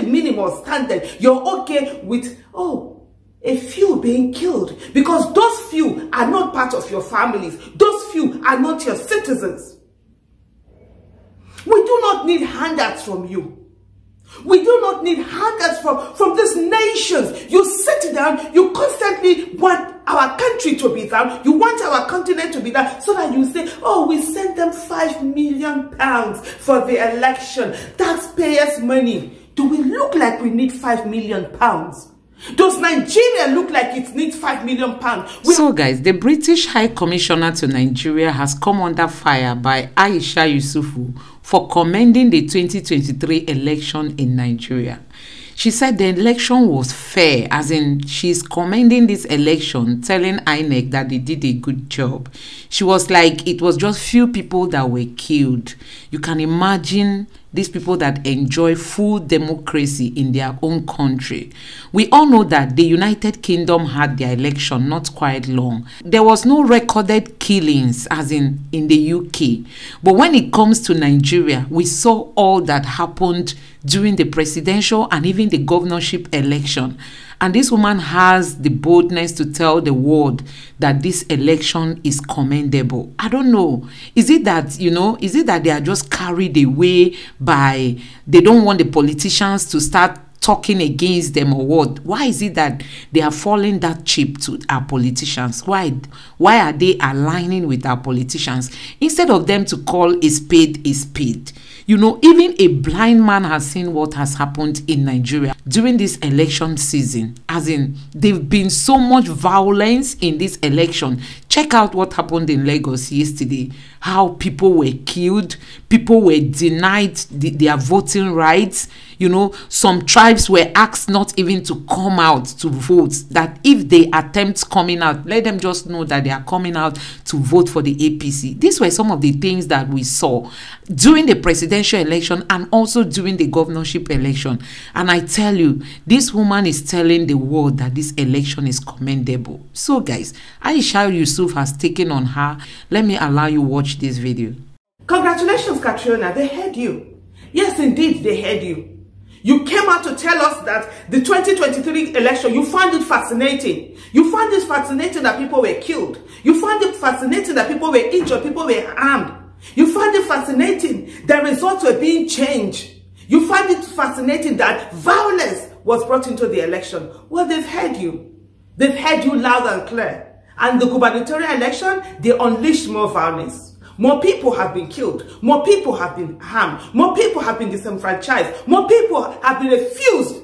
accepted minimal standard. You're okay with, oh, a few being killed because those few are not part of your families. Those few are not your citizens. We do not need handouts from you. We do not need handouts from, from these nations. You sit down, you constantly want our country to be down. You want our continent to be down so that you say, oh, we sent them five million pounds for the election. Taxpayers' money. Do we look like we need five million pounds? Does Nigeria look like it needs five million pounds? So, guys, the British High Commissioner to Nigeria has come under fire by Aisha Yesufu for commending the 2023 election in Nigeria. She said the election was fair, as in she's commending this election, telling INEC that they did a good job. She was like, it was just few people that were killed. You can imagine these people that enjoy full democracy in their own country. We all know that the United Kingdom had their election not quite long. There was no recorded killings as in in the UK. But when it comes to Nigeria, we saw all that happened during the presidential and even the governorship election. And this woman has the boldness to tell the world that this election is commendable. I don't know. Is it that, you know, is it that they are just carried away by, they don't want the politicians to start talking against them or what? Why is it that they are falling that cheap to our politicians? Why why are they aligning with our politicians? Instead of them to call a spade a spade. You know even a blind man has seen what has happened in nigeria during this election season. As in there've been so much violence in this election. Check out what happened in lagos yesterday. How people were killed. People were denied the, their voting rights you know some tribes were asked not even to come out to vote that if they attempt coming out let them just know that they are coming out to vote for the apc these were some of the things that we saw during the presidential election and also during the governorship election. And i tell you this woman is telling the world that this election is commendable. So guys aisha yesufu has taken on her. Let me allow you watch this video. Congratulations catriona they heard you. Yes indeed they heard you You came out to tell us that the 2023 election, you found it fascinating. You found it fascinating that people were killed. You found it fascinating that people were injured, people were harmed. You found it fascinating that results were being changed. You find it fascinating that violence was brought into the election. Well, they've heard you. They've heard you loud and clear. And the gubernatorial election, they unleashed more violence. More people have been killed. More people have been harmed. More people have been disenfranchised. More people have been refused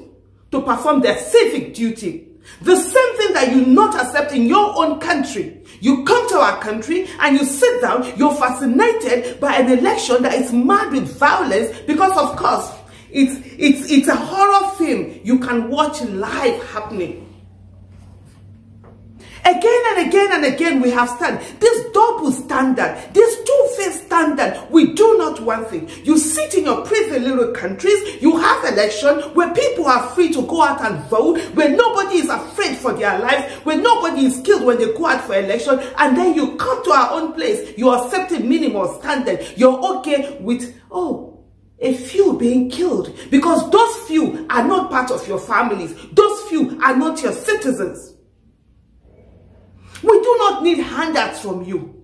to perform their civic duty. The same thing that you not accept in your own country. You come to our country and you sit down, you're fascinated by an election that is marred with violence because of course, it's, it's, it's a horror film you can watch live happening. Again and again and again we have stand this double standard, this standard. We do not want thing. You sit in your pretty little countries, you have election where people are free to go out and vote, where nobody is afraid for their lives, where nobody is killed when they go out for election, and then you come to our own place, you accept a minimal standard. You're okay with, oh, a few being killed because those few are not part of your families. Those few are not your citizens. We do not need handouts from you.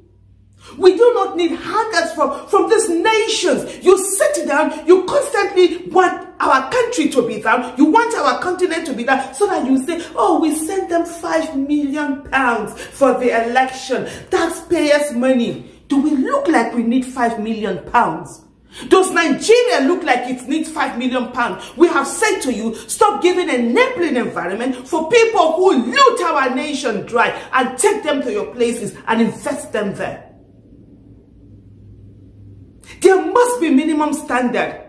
We do not need handouts from, from these nations. You sit down, you constantly want our country to be down. You want our continent to be down so that you say, oh, we sent them five million pounds for the election. Taxpayers' money. Do we look like we need five million pounds? Does Nigeria look like it needs 5 million pounds? We have said to you, stop giving a enabling environment for people who loot our nation dry and take them to your places and invest them there. There must be minimum standard.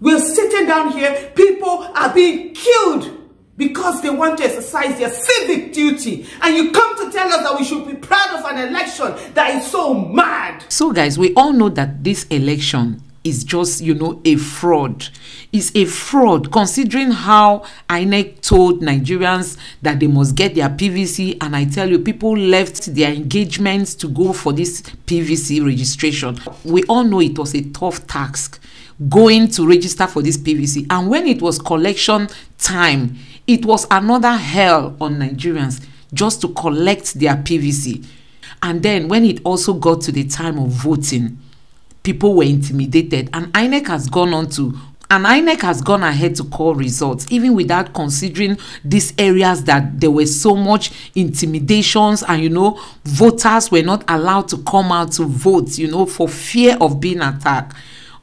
We're sitting down here, people are being killed because they want to exercise their civic duty. And you come to tell us that we should be proud of an election that is so mad. So, guys, we all know that this election is just, you know, a fraud. It's a fraud considering how INEC told Nigerians that they must get their PVC. And I tell you, people left their engagements to go for this PVC registration. We all know it was a tough task going to register for this pvc and when it was collection time it was another hell on nigerians just to collect their pvc and then when it also got to the time of voting people were intimidated and inec has gone on to and INEC has gone ahead to call results even without considering these areas that there were so much intimidations and you know voters were not allowed to come out to vote you know for fear of being attacked.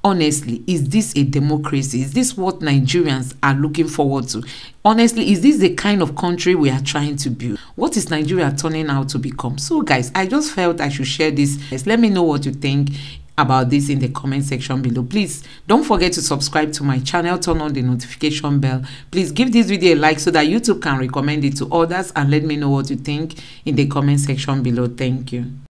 Honestly is this a democracy? Is this what nigerians are looking forward to? Honestly is this the kind of country we are trying to build? What is nigeria turning out to become? So guys i just felt i should share this. Let me know what you think about this in the comment section below. Please don't forget to subscribe to my channel turn on the notification bell. Please give this video a like so that youtube can recommend it to others and let me know what you think in the comment section below. Thank you